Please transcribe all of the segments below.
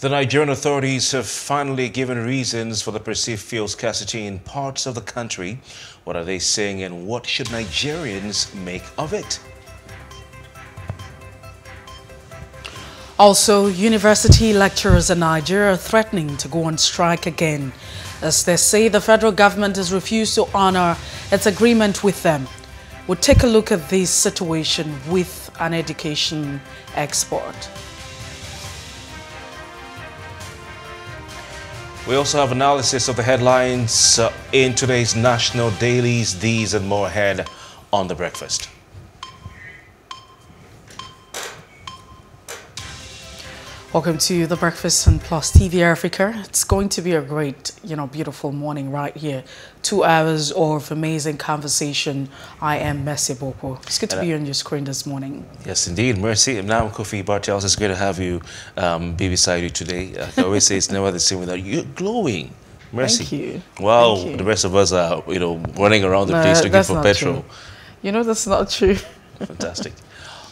The Nigerian authorities have finally given reasons for the perceived fuel scarcity in parts of the country. What are they saying and what should Nigerians make of it? Also, university lecturers in Nigeria are threatening to go on strike again as they say the federal government has refused to honor its agreement with them. We'll take a look at this situation with an education expert. We also have analysis of the headlines uh, in today's national dailies. These and more ahead on The Breakfast. Welcome to the Breakfast and Plus TV Africa. It's going to be a great, you know, beautiful morning right here. Two hours of amazing conversation. I am Mercy Ebokpo. It's good to and be on your screen this morning. Yes, indeed. Mercy. Now, Kofi Bartels, it's great to have you um, be beside you today. I always say it's never the same without you. You're glowing. Mercy. Thank you. Well, Thank you. the rest of us are, you know, running around the no, place looking for petrol. True. You know, that's not true. Fantastic.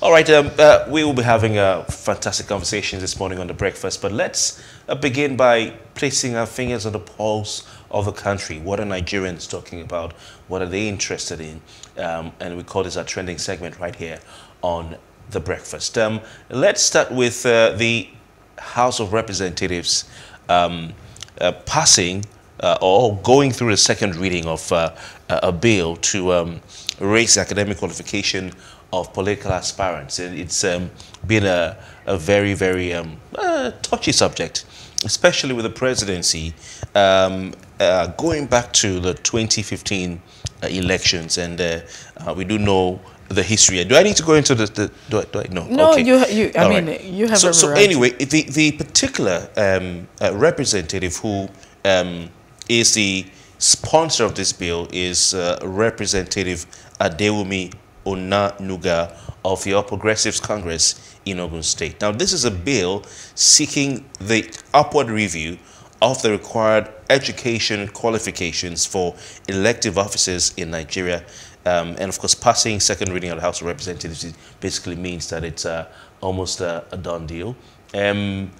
All right, um, uh, we will be having a fantastic conversation this morning on the breakfast, but let's uh, begin by placing our fingers on the pulse of the country. What are Nigerians talking about? What are they interested in? Um, and we call this our trending segment right here on the breakfast. Um, let's start with uh, the House of Representatives um, uh, passing uh, or going through the second reading of uh, a bill to um, raise academic qualification of political aspirants. And it's um, been a, a very, very um, uh, touchy subject, especially with the presidency um, uh, going back to the 2015 uh, elections. And uh, uh, we do know the history. Do I need to go into the, the do, I, do I no? No, okay. you, you I All mean, right. you have so, so anyway, the, the particular um, uh, representative who um, is the sponsor of this bill is Representative Adewumi Onanuga of All Progressives Congress in Ogun State. Now, this is a bill seeking the upward review of the required education qualifications for elective offices in Nigeria. Um, and of course, passing second reading of the House of Representatives basically means that it's uh, almost a, a, done deal. Um,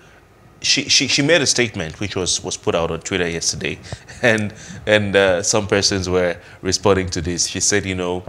she, she, she made a statement which was, was put out on Twitter yesterday, and, and uh, some persons were responding to this. She said, you know,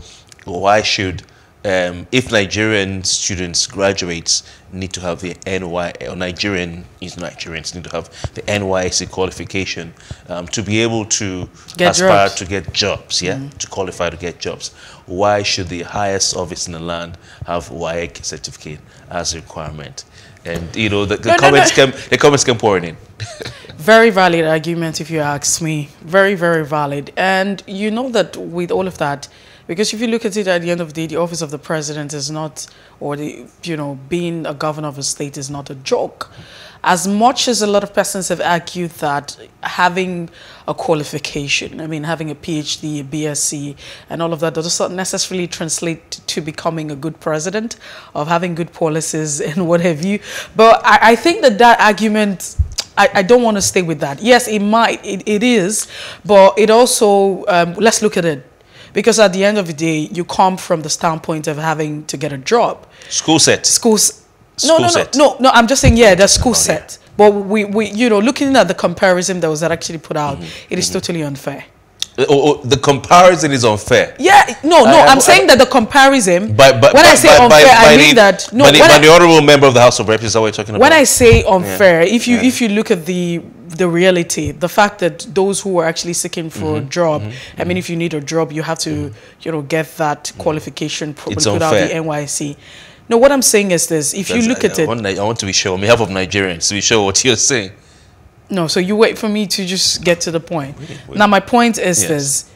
why should um, if Nigerian students graduates need to have the NY or Nigerian is Nigerians need to have the NYSC qualification um, to be able to get aspire jobs. to get jobs, yeah, mm. to qualify to get jobs. Why should the highest office in the land have WAEC certificate as a requirement? And you know the, the no, comments no, no. can the comments can pour in. very valid argument, if you ask me. Very very valid, and you know that with all of that because if you look at it at the end of the day, the office of the president is not, or the, you know, being a governor of a state is not a joke. As much as a lot of persons have argued that having a qualification, I mean, having a PhD, a BSc, and all of that does not necessarily translate to becoming a good president, of having good policies and what have you. But I, I think that that argument I, don't want to stay with that. Yes, it might, it, it is, but it also, um, let's look at it because at the end of the day, you come from the standpoint of having to get a job. School set. Schools. No, no, no, set. no, no. I'm just saying, yeah, the school oh, set. Yeah. But we, we, you know, looking at the comparison that was actually put out, mm -hmm. it is mm -hmm. totally unfair. Oh, oh, the comparison is unfair. Yeah, no, no. I, am saying that the comparison. But, but when by, I say by, unfair, by, I mean the, that no. By the, by the honourable member of the House of Representatives, what we're talking about. When I say unfair, yeah. if you yeah. if you look at the the reality, the fact that those who are actually seeking for mm -hmm. a job, mm -hmm. I mean, if you need a job, you have to you know get that mm-hmm. qualification it's put the NYSC. No, what I'm saying is this: if That's, you look I, at I it, want, I want to be sure on behalf of Nigerians to be sure what you're saying. No, so you wait for me to just get to the point. Wait, wait. Now, my point is yes. this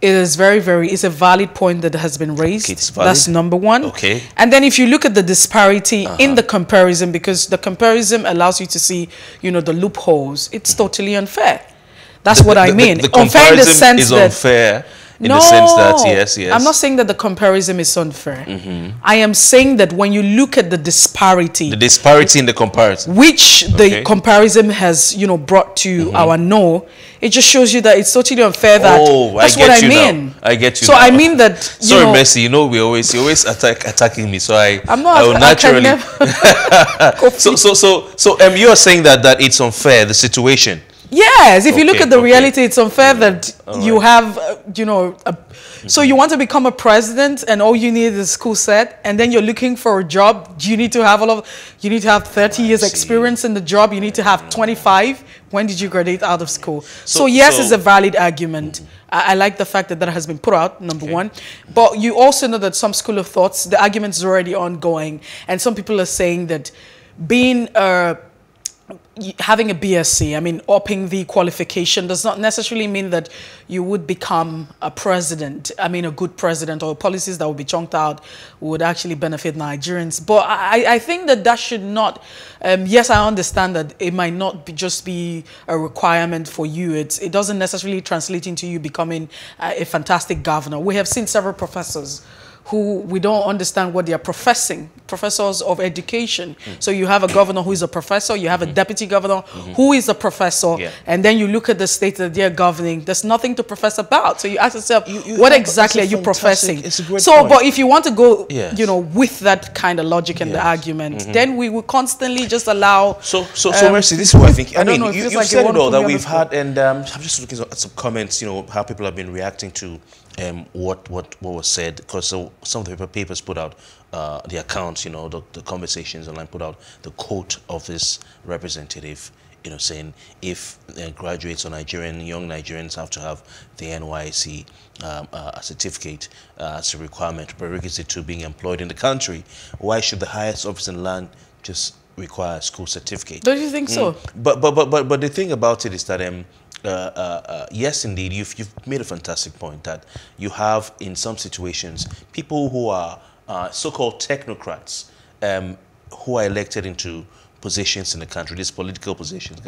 it is very, very, it's a valid point that has been raised. Okay, That's number one. Okay. And then if you look at the disparity uh -huh. in the comparison, because the comparison allows you to see, you know, the loopholes, it's totally unfair. That's the, what I mean. The, the, the comparison unfair is unfair in the sense that yes, yes. I'm not saying that the comparison is unfair. I am saying that when you look at the disparity, the disparity in the comparison. which the Okay. comparison has, you know, brought to our no, it just shows you that it's totally unfair. That Oh, I that's get what I you now. mean. I get you So I mean that. You Sorry, know, Mercy. You know we always you always attack attacking me, so I I'm not. I will I naturally. never- so so so so um, you are saying that that it's unfair the situation. Yes, if you look at the okay. reality, it's unfair that you have, uh, you know, a, so you want to become a president and all you need is school set, and then you're looking for a job. You need to have all of, you need to have 30 years experience in the job. You need to have 25. When did you graduate out of school? So, So- yes, so- it's a valid argument. I, I like the fact that that has been put out. Number one, but you also know that some school of thoughts, the argument is already ongoing, and some people are saying that being a having a BSc, I mean, upping the qualification does not necessarily mean that you would become a president. I mean, a good president or policies that would be chunked out would actually benefit Nigerians. But I, I think that that should not, um, yes, I understand that it might not be just be a requirement for you. It's, it doesn't necessarily translate into you becoming uh, a fantastic governor. We have seen several professors who we don't understand what they are professing, professors of education. So you have a governor who is a professor, you have a deputy governor who is a professor, Yeah. and then you look at the state that they're governing, there's nothing to profess about. So you ask yourself, You- you what have- exactly are you professing? it's a great so, point. but if you want to go, Yes. you know, with that kind of logic and the Yes. Mm-hmm. argument, then we will constantly just allow. So, so, so, Um, Mercy, this is what I think. I, I don't mean, know, it you, feels you like you said it all that we've had, and um, I'm just looking at some comments. You know how people have been reacting to um, what what what was said because so, some of the papers put out uh, the accounts. You know the, the conversations online put out the quote of this representative. You know, saying if uh, graduates or Nigerian young Nigerians have to have the NYSC um, uh, certificate uh, as a requirement, prerequisite to being employed in the country, why should the highest office in land just require a school certificate? Don't you think so? But but but but but the thing about it is that um uh, uh, uh, yes indeed you've you've made a fantastic point that you have in some situations people who are so-called technocrats um, who are elected into positions in the country these political positions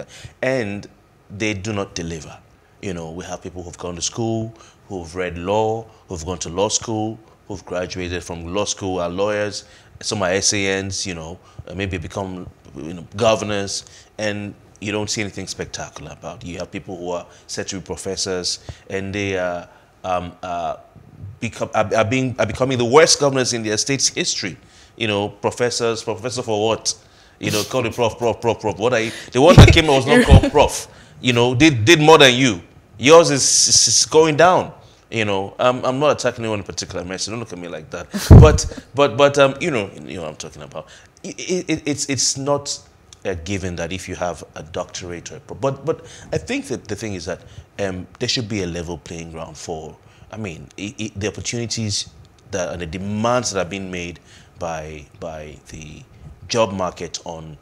and they do not deliver. You know we have people who've gone to school who've read law who've gone to law school who've graduated from law school are lawyers some are SANs you know maybe become you know, governors, and you don't see anything spectacular about. You have people who are said to be professors, and they are, um, uh, become, are, are being, are becoming the worst governors in their state's history. You know, professors, professor for what? You know, called it prof, prof, prof, prof. What are you? The one that came out was not called prof. You know, did did more than you. Yours is, is, is going down. You know, I'm, I'm not attacking anyone in particular, Mercy. Don't look at me like that. But but but um, you know, you know what I'm talking about. It, it, it's it's not a given that if you have a doctorate or but but I think that the thing is that um, there should be a level playing ground for. I mean, i i the opportunities that and the demands that are being made by by the job market on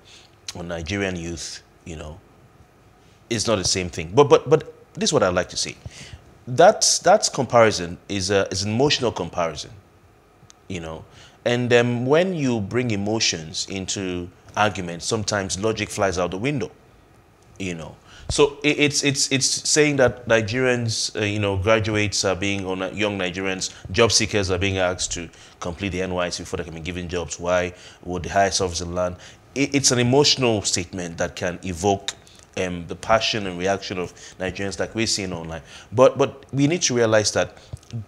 on Nigerian youth. You know, is not the same thing. But but but this is what I'd like to say. That that comparison is a is an emotional comparison, you know, and um, when you bring emotions into arguments, sometimes logic flies out the window, you know. So it, it's it's it's saying that Nigerians, uh, you know, graduates are being or Ni- young Nigerians, job seekers are being asked to complete the NYSC before they can be given jobs. Why would the highest office in land? It, it's an emotional statement that can evoke um, the passion and reaction of Nigerians like we're seeing online. But but we need to realize that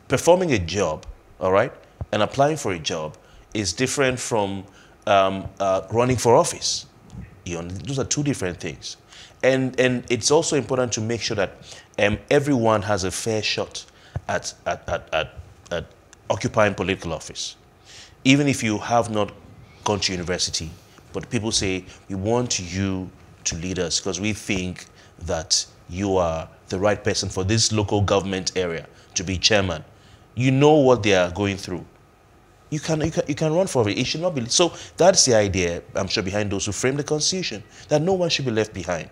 performing a job, all right, and applying for a job is different from um, uh, running for office. You know, those are two different things. And and it's also important to make sure that um, everyone has a fair shot at at, at, at, at occupying political office. Even if you have not gone to university, but people say, we want you to lead us because we think that you are the right person for this local government area to be chairman. You know what they are going through you can, you can you can run for it. It should not be. So that's the idea, I'm sure, behind those who frame the constitution that no one should be left behind.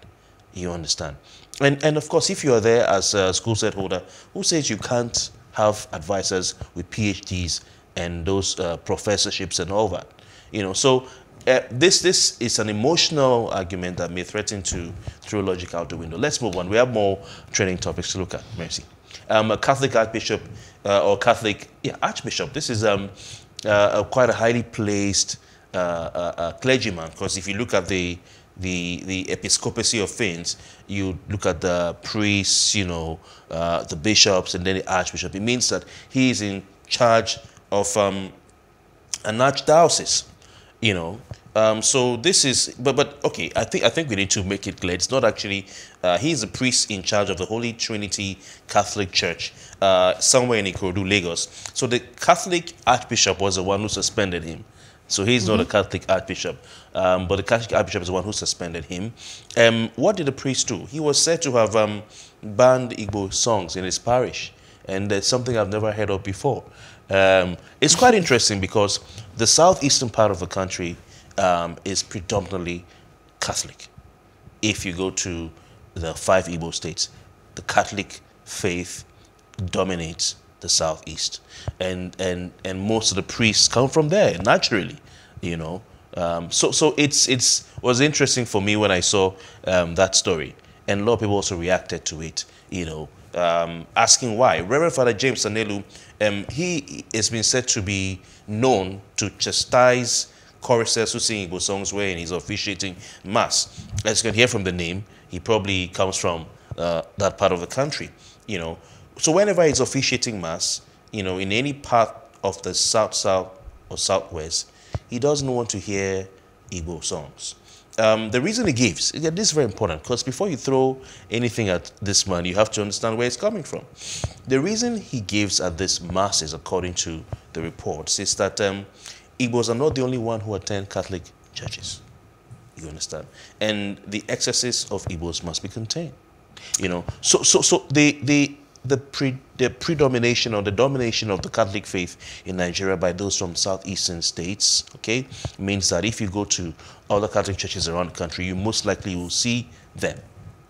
You understand? And and of course, if you are there as a school set holder, who says you can't have advisors with PhDs and those uh, professorships and all that? You know, so uh, this this is an emotional argument that may threaten to throw logic out the window. Let's move on. We have more training topics to look at. Mercy. Um, a Catholic Archbishop uh, or Catholic yeah, Archbishop. This is um, uh, quite a highly placed uh, uh, uh, clergyman because if you look at the the the episcopacy of things, you look at the priests, you know, uh, the bishops, and then the archbishop. It means that he is in charge of um, an archdiocese, you know. Um, so this is, but but okay. I think I think we need to make it clear. It's not actually. Uh, he is a priest in charge of the Holy Trinity Catholic Church, uh, somewhere in Ikorodu, Lagos. So the Catholic Archbishop was the one who suspended him. So he's mm -hmm. not a mm-hmm. Catholic Archbishop, um, but the Catholic Archbishop is the one who suspended him. Um, what did the priest do? He was said to have um, banned Igbo songs in his parish, and that's something I've never heard of before. Um, it's quite interesting because the southeastern part of the country um, is predominantly Catholic. If you go to the five Igbo states, the Catholic faith dominates the southeast, and and and most of the priests come from there naturally, you know. Um, so so it's it's was interesting for me when I saw um, that story, and a lot of people also reacted to it, you know, um, asking why. Reverend Father James Anelu, um, he has been said to be known to chastise choristers who sing Igbo songs when he's officiating mass. As you can hear from the name, he probably comes from uh, that part of the country, you know. So whenever he's officiating mass, you know, in any part of the south, south or southwest, he doesn't want to hear Igbo songs. Um, the reason he gives, this is very important because before you throw anything at this man, you have to understand where it's coming from. The reason he gives at this masses, according to the reports, is that um, Igbos are not the only one who attend Catholic churches. You understand? And the excesses of Igbos must be contained. You know, so so so the the the pre, the predomination or the domination of the Catholic faith in Nigeria by those from southeastern states, okay, means that if you go to other Catholic churches around the country, you most likely will see them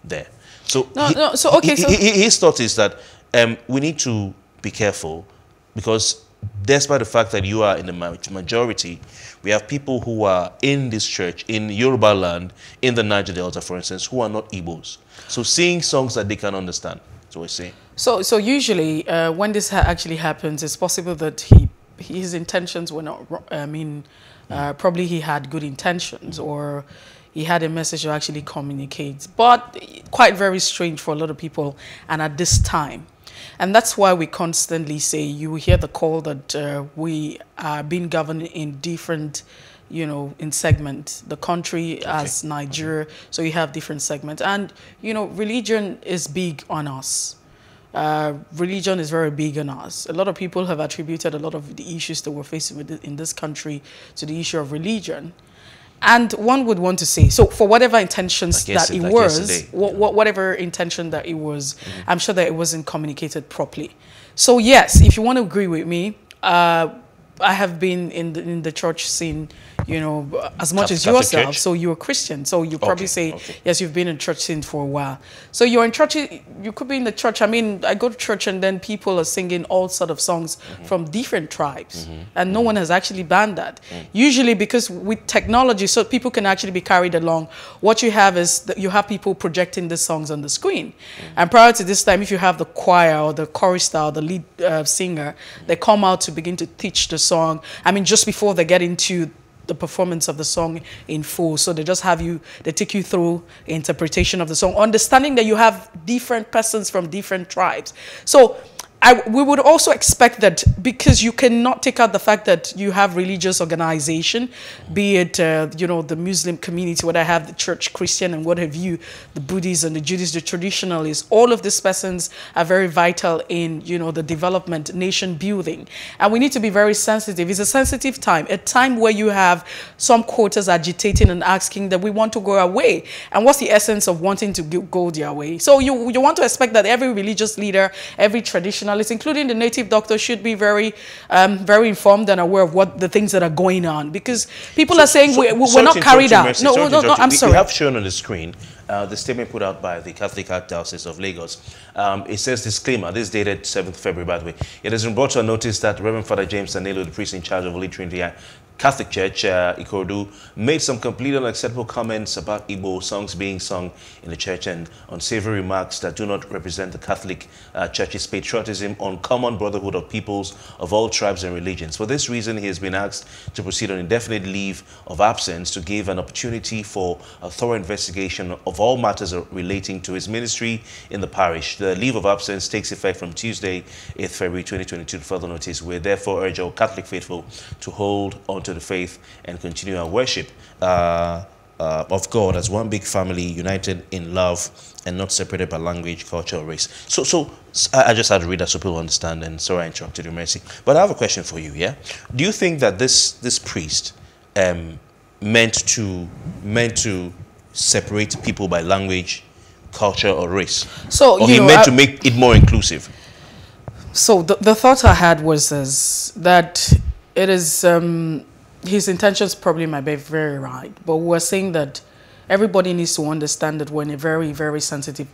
there. So, no, he, no, so okay, he, so he, his thought is that um, we need to be careful because despite the fact that you are in the majority, we have people who are in this church, in Yoruba land, in the Niger Delta, for instance, who are not Igbos. So sing songs that they can understand, what we're saying. So, so usually uh, when this ha actually happens, it's possible that he, his intentions were not, I mean, uh, probably he had good intentions or he had a message to actually communicate, but quite very strange for a lot of people. And at this time, and that's why we constantly say, you hear the call that uh, we are being governed in different, you know, in segments. The country okay. as Nigeria, so you have different segments. And, you know, religion is big on us. Uh, religion is very big on us. A lot of people have attributed a lot of the issues that we're facing with in this country to the issue of religion. And one would want to say, so for whatever intentions that it, it was, whatever intention that it was, mm -hmm. I'm sure that it wasn't communicated properly. So yes, if you want to agree with me, uh, I have been in the, in the church scene you know, as much as yourself. So you're a Christian. So you probably okay, say, okay. yes, you've been in church since for a while. So you're in church, you could be in the church. I mean, I go to church and then people are singing all sort of songs mm -hmm. from different tribes. Mm -hmm. And no one has actually banned that. Mm. Usually because with technology, so people can actually be carried along. What you have is that you have people projecting the songs on the screen. Mm. And prior to this time, if you have the choir or the chorister or the lead uh, singer, they come out to begin to teach the song. I mean, just before they get into the performance of the song in full. So they just have you, they take you through interpretation of the song, understanding that you have different persons from different tribes. So I, we would also expect that because you cannot take out the fact that you have religious organization, be it, uh, you know, the Muslim community, what I have, the church, Christian, and what have you, the Buddhists and the Judaist, the traditionalists, all of these persons are very vital in, you know, the development, nation building. And we need to be very sensitive. It's a sensitive time, a time where you have some quarters agitating and asking that we want to go away. And what's the essence of wanting to go their way? So you, you want to expect that every religious leader, every traditional including the native doctors, should be very, um, very informed and aware of what the things that are going on. Because people so, are saying so, we, are not carried out. No, no, no, no, I'm sorry. We have shown on the screen uh, the statement put out by the Catholic Archdiocese of Lagos. Um, it says disclaimer, this is dated 7th February, by the way. It has been brought to our notice that Reverend Father James Anelu, the priest in charge of Holy Trinity Catholic Church, uh, Ikorodu, made some completely unacceptable comments about Igbo songs being sung in the church and unsavory remarks that do not represent the Catholic uh, Church's patriotism on common brotherhood of peoples of all tribes and religions. For this reason, he has been asked to proceed on indefinite leave of absence to give an opportunity for a thorough investigation of all matters relating to his ministry in the parish. The leave of absence takes effect from Tuesday, 8th February 2022 to further notice. We therefore urge all Catholic faithful to hold on to the faith and continue our worship uh, uh, of God as one big family, united in love and not separated by language, culture, or race. So, so I just had to read that so people understand. And sorry I interrupted you, Mercy. But I have a question for you. Yeah, do you think that this this priest um, meant to meant to separate people by language, culture, or race? So or he know, meant I, to make it more inclusive? So the the thought I had was this, that it is. Um, his intentions probably might be very right, but we're saying that everybody needs to understand that we're in a very, very sensitive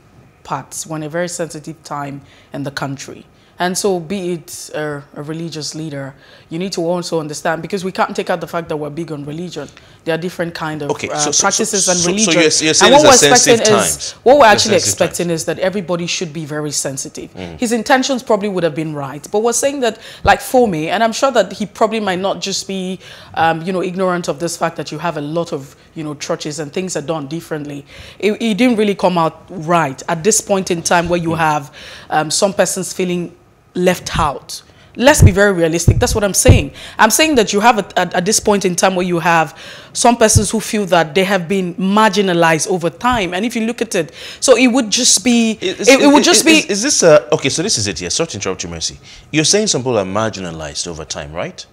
part, we're in a very sensitive time in the country. And so be it a, a, religious leader, you need to also understand, because we can't take out the fact that we're big on religion. There are different kind of okay, uh, practices so, so, and religion. So you're, you're and what we're expecting is, what we're actually expecting times. is that everybody should be very sensitive. Mm. His intentions probably would have been right, but we're saying that, like for me, and I'm sure that he probably might not just be, um, you know, ignorant of this fact that you have a lot of, you know, churches and things are done differently. It, it didn't really come out right at this point in time where you mm. have um, some persons feeling left out. Let's be very realistic. That's what I'm saying. I'm saying that you have a, at, at this point in time where you have some persons who feel that they have been marginalized over time. And if you look at it, so it would just be, is, it, it, would just is, be. Is, this a, okay, so this is it here. Sorry to interrupt you, Mercy. You're saying some people are marginalized over time, right?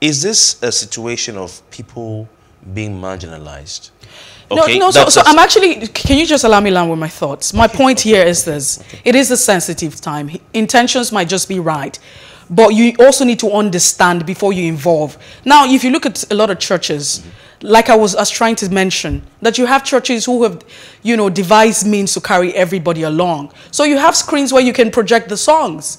Is this a situation of people being marginalized? Okay, no, no. So, so I'm actually. Can you just allow me land with my thoughts? My point here is this: it is a sensitive time. Intentions might just be right, but you also need to understand before you involve. Now, if you look at a lot of churches. Like I was, I was trying to mention, that you have churches who have, you know, devised means to carry everybody along. So you have screens where you can project the songs.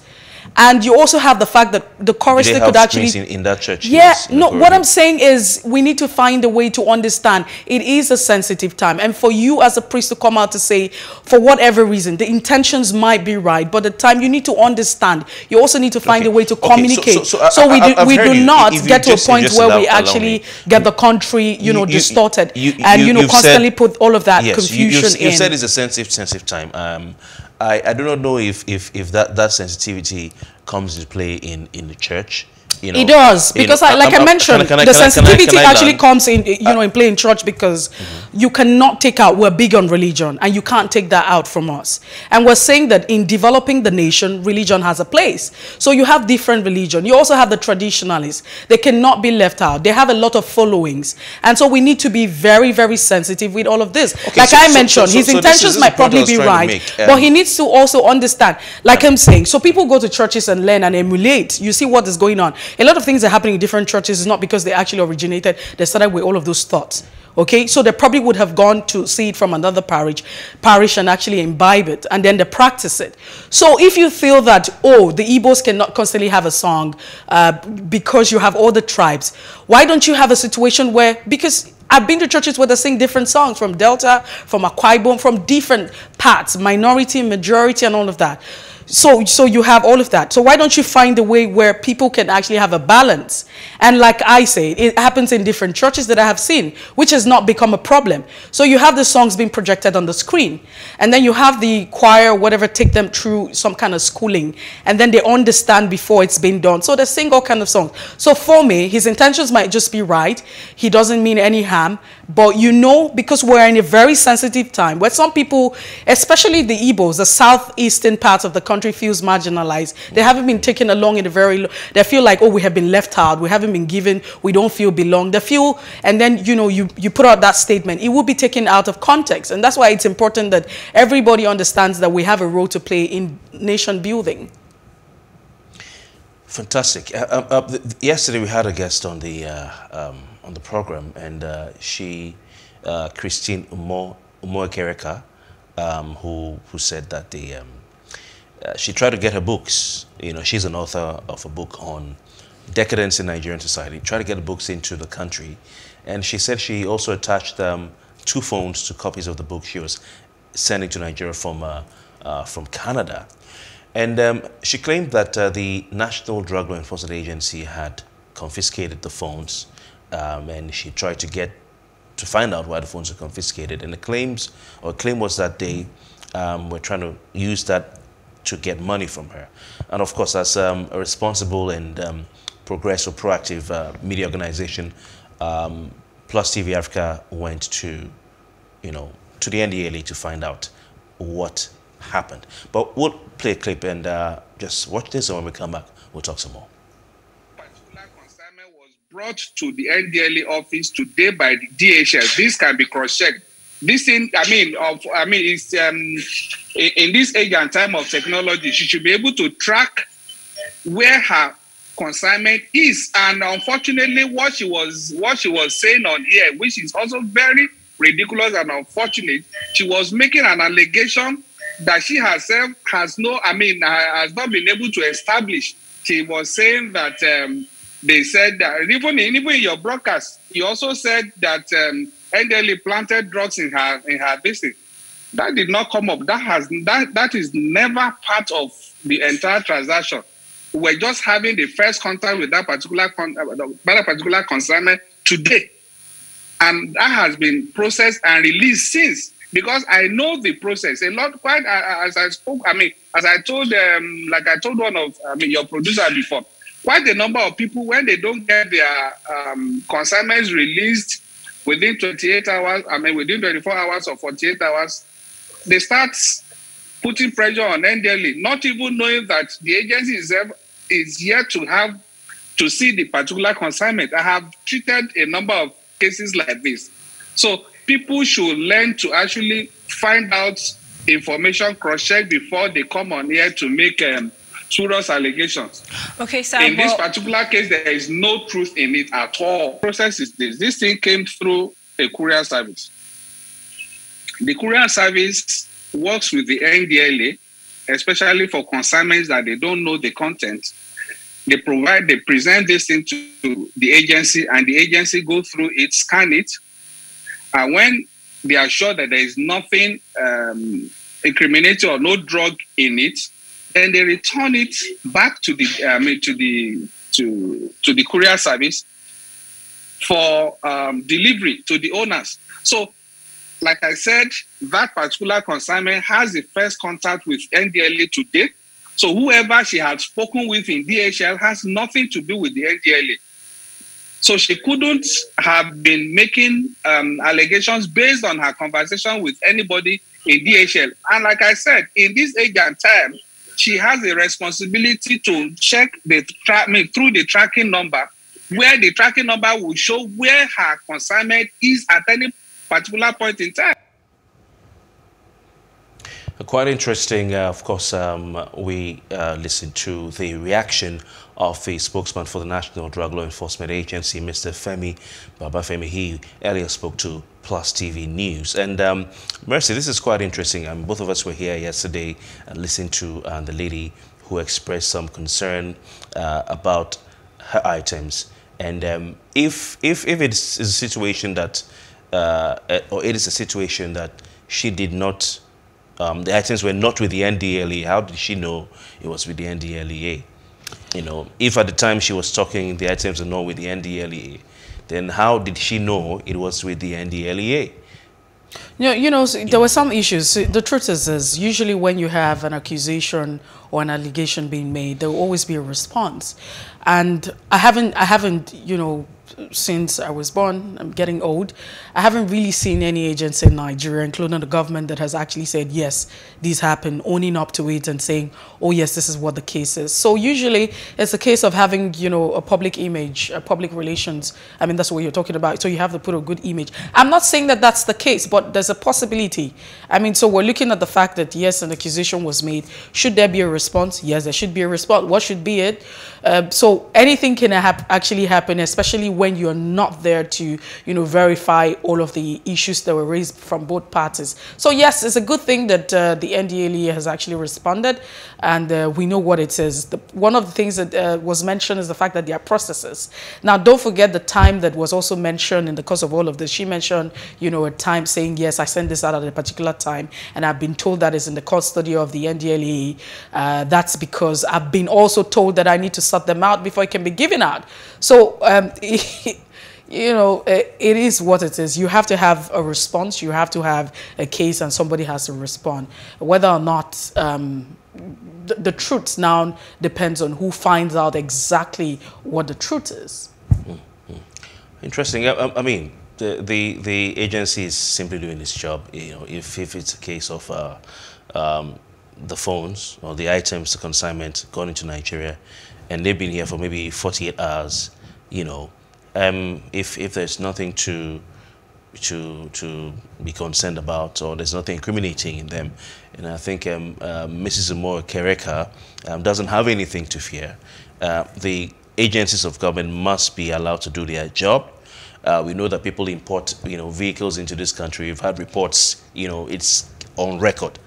And you also have the fact that the chorister could actually in, in, that church. Yeah, no. What I'm saying is we need to find a way to understand it is a sensitive time, and for you as a priest to come out to say, for whatever reason, the intentions might be right, but the time you need to understand. You also need to find okay. a way to okay. communicate. So, so, so, so we do, we do you. not get to a point where we actually get the country, you, you know, distorted, you, and you know, constantly said, put all of that yes, confusion you, in. You said it's a sensitive, sensitive time. Um, I, I do not know if, if, if that, that sensitivity comes into play in, in the church. You know, it does because, know, I, like I, I mentioned, can I, can the sensitivity actually comes in, you know, in play in church because mm -hmm. you cannot take out. We're big on religion, and you can't take that out from us. And we're saying that in developing the nation, religion has a place. So you have different religion. You also have the traditionalists. They cannot be left out. They have a lot of followings, and so we need to be very, very sensitive with all of this. Okay, like so, I mentioned, so, so, his intentions might probably be right, um, but he needs to also understand. Like I'm saying, so people go to churches and learn and emulate. You see what is going on. A lot of things are happening in different churches is not because they actually originated, they started with all of those thoughts. Okay, so they probably would have gone to see it from another parish, parish and actually imbibe it, and then they practice it. So if you feel that, oh, the Igbos cannot constantly have a song uh, because you have all the tribes, why don't you have a situation where, because I've been to churches where they sing different songs from Delta, from Akwa Ibom, from different parts, minority, majority, and all of that. So, so you have all of that. So why don't you find a way where people can actually have a balance? And like I say, it happens in different churches that I have seen, which has not become a problem. So you have the songs being projected on the screen. And then you have the choir, whatever, take them through some kind of schooling. And then they understand before it's been done. So they sing all kind of songs. So for me, his intentions might just be right. He doesn't mean any harm. But you know, because we're in a very sensitive time where some people, especially the Igbos, the southeastern part of the country feels marginalized. They haven't been taken along in a very, they feel like, oh, we have been left out. We haven't been given, we don't feel belong. They feel, and then, you know, you, you put out that statement, it will be taken out of context. And that's why it's important that everybody understands that we have a role to play in nation building. Fantastic. Uh, uh, uh yesterday we had a guest on the uh, um, on the program, and uh, she, uh, Christine Umo um, who who said that the um, she tried to get her books. You know, she's an author of a book on decadence in Nigerian society, tried to get the books into the country. And she said she also attached um, two phones to copies of the book she was sending to Nigeria from, uh, uh, from Canada. And um, she claimed that uh, the National Drug Law Enforcement Agency had confiscated the phones um, and she tried to get to find out why the phones were confiscated. And the claims or claim was that they um, were trying to use that to get money from her. And of course, as um, a responsible and um, progressive, proactive uh, media organization, um, Plus TV Africa went to, you know, to the NDLEA to find out what happened. But we'll play a clip and uh, just watch this, and when we come back, we'll talk some more. Brought to the NDLEA office today by the DHL. This can be cross-checked. This thing, I mean, of, I mean, it's um, in, in this age and time of technology, she should be able to track where her consignment is. And unfortunately, what she was what she was saying on here, which is also very ridiculous and unfortunate, she was making an allegation that she herself has no, I mean, has not been able to establish. She was saying that um, they said that even in, even in your broadcast, you also said that um, NDLEA planted drugs in her in her visit. That did not come up. That has that that is never part of the entire transaction. We're just having the first contact with that particular con- uh, that particular consignment today, and that has been processed and released since because I know the process a lot. Quite as I spoke, I mean, as I told um, like I told one of I mean your producer before, quite a number of people when they don't get their um, consignments released within 28 hours, I mean within 24 hours or 48 hours, they start putting pressure on NDLEA, not even knowing that the agency itself is yet to have to see the particular consignment. I have treated a number of cases like this. So people should learn to actually find out information, cross-check before they come on here to make um, spurious allegations. Okay, sir. In this particular case, there is no truth in it at all. The process is this. This thing came through a courier service. The courier service works with the NDLEA, especially for consignments that they don't know the content. They provide, they present this thing to the agency, and the agency go through it, scan it, and when they are sure that there is nothing um, incriminating or no drug in it, then they return it back to the mean, to the to to the courier service for um, delivery to the owners. So, like I said, that particular consignment has the first contact with NDLEA today. So whoever she had spoken with in DHL has nothing to do with the NDLEA. So she couldn't have been making um, allegations based on her conversation with anybody in DHL. And like I said, in this age and time, she has a responsibility to check the tra- I mean, through the tracking number, where the tracking number will show where her consignment is at any particular point in time. Quite interesting. Uh, of course, um, we uh, listened to the reaction of the spokesman for the National Drug Law Enforcement Agency, Mr. Femi Babafemi. He earlier spoke to Plus TV News. And um, Mercy, this is quite interesting. Um, both of us were here yesterday and listened to uh, the lady who expressed some concern uh, about her items. And um, if, if, if it's a situation that, uh, or it is a situation that she did not um, the items were not with the NDLEA. How did she know it was with the NDLEA? You know, if at the time she was talking, the items are not with the NDLEA, then how did she know it was with the NDLEA? You know, you know, there were some issues. The truth is, is usually when you have an accusation or an allegation being made, there will always be a response. And I haven't, I haven't, you know, since I was born, I'm getting old, I haven't really seen any agency in Nigeria, including the government, that has actually said, yes, these happen, owning up to it and saying, oh, yes, this is what the case is. So usually it's a case of having, you know, a public image, a public relations. I mean, that's what you're talking about. So you have to put a good image. I'm not saying that that's the case, but there's a possibility. I mean, so we're looking at the fact that, yes, an accusation was made. Should there be a response? Yes, there should be a response. What should be it? Uh, so anything can hap actually happen, especially when you're not there to, you know, verify all of the issues that were raised from both parties. So yes, it's a good thing that uh, the NDLEA has actually responded, and uh, we know what it says. The, one of the things that uh, was mentioned is the fact that there are processes. Now, don't forget the time that was also mentioned in the course of all of this. She mentioned, you know, a time saying, yes, I sent this out at a particular time, and I've been told that it's in the custody of the NDLEA. Uh, that's because I've been also told that I need to sort them out before it can be given out. So, um, you know, it is what it is. You have to have a response. You have to have a case and somebody has to respond. Whether or not um, the, the, truth now depends on who finds out exactly what the truth is. Interesting. I, I, mean, the, the, the agency is simply doing its job. You know, if, if it's a case of uh, um, the phones or the items, the consignment going into Nigeria, and they've been here for maybe 48 hours, you know, um, if, if there's nothing to, to, to be concerned about or there's nothing incriminating in them, and I think um, uh, Mrs. Umar Kereka um, doesn't have anything to fear. Uh, the agencies of government must be allowed to do their job. Uh, we know that people import, you know, vehicles into this country. We've had reports, you know, it's on record.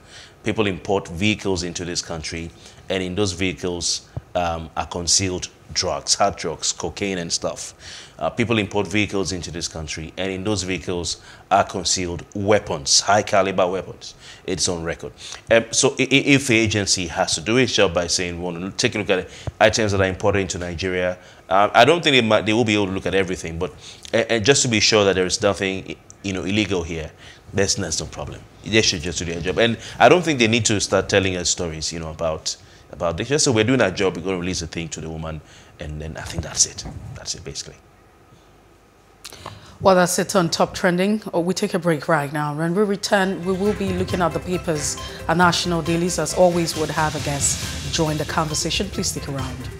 People import vehicles into this country, and in those vehicles um, are concealed drugs, hard drugs, cocaine and stuff. Uh, people import vehicles into this country, and in those vehicles are concealed weapons, high caliber weapons. It's on record. Um, so if the agency has to do its job by saying, we want to take a look at items that are imported into Nigeria, uh, I don't think they, might, they will be able to look at everything, but and just to be sure that there is nothing you know, illegal here, that's, that's no problem. They should just do their job. And I don't think they need to start telling us stories, you know, about about this. Just so we're doing our job, we're going to release the thing to the woman, and then I think that's it. That's it, basically. Well, that's it on top trending. Oh, we take a break right now. When we return, we will be looking at the papers and national dailies. As always, would have a guest join the conversation. Please stick around.